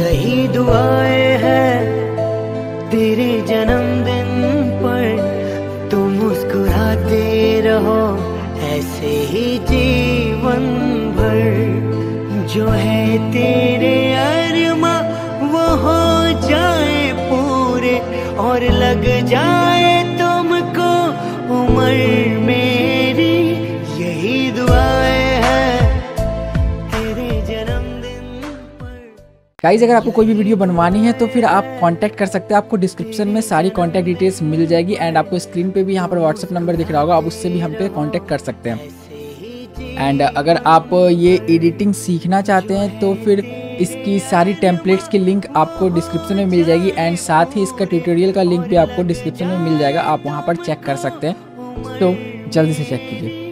यही दुआएँ हैं तेरे जन्मदिन पर। तुम मुस्कुराते रहो, ऐसे ही जीवन भर जो है तेरे अरमा, वो हो जाए पूरे और लग जाए गाइज़ अगर आपको कोई भी वीडियो बनवानी है तो फिर आप कांटेक्ट कर सकते हैं। आपको डिस्क्रिप्शन में सारी कांटेक्ट डिटेल्स मिल जाएगी एंड आपको स्क्रीन पे भी यहाँ पर व्हाट्सअप नंबर दिख रहा होगा, आप उससे भी हम पे कांटेक्ट कर सकते हैं। एंड अगर आप ये एडिटिंग सीखना चाहते हैं तो फिर इसकी सारी टेम्पलेट्स की लिंक आपको डिस्क्रिप्शन में मिल जाएगी एंड साथ ही इसका ट्यूटोरियल का लिंक भी आपको डिस्क्रिप्शन में मिल जाएगा, आप वहाँ पर चेक कर सकते हैं। तो जल्दी से चेक कीजिए।